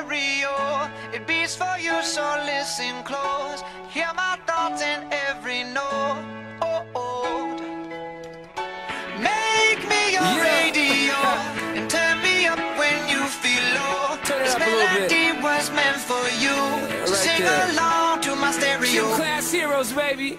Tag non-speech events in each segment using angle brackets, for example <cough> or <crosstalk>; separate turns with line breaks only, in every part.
stereo. It beats for you, so listen close. Hear my thoughts in every note. Oh, oh. Make me your
Yeah.
radio and turn me up when you feel low.
Turn it
this
up a bit.
melody was meant for you. So
right
sing
there.
along to my stereo.
Class heroes, baby.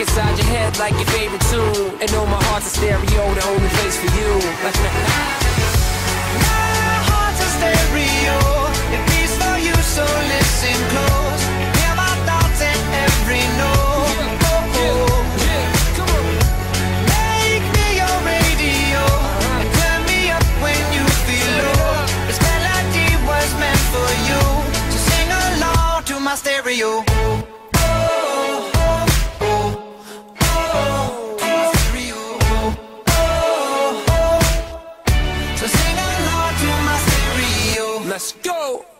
Inside your head like your favorite tune. And know my heart's a stereo, the only place for you. <laughs>
My heart's a stereo. It beats for you, so listen close. Hear my thoughts in every note. Make me your radio and turn me up when you feel low. This melody was meant for you, so sing along to my stereo.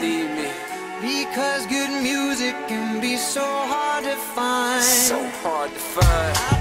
leave me. Because good music can be so hard to find.
So hard to find.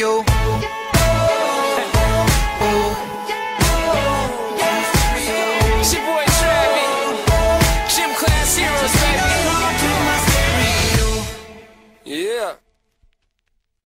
You.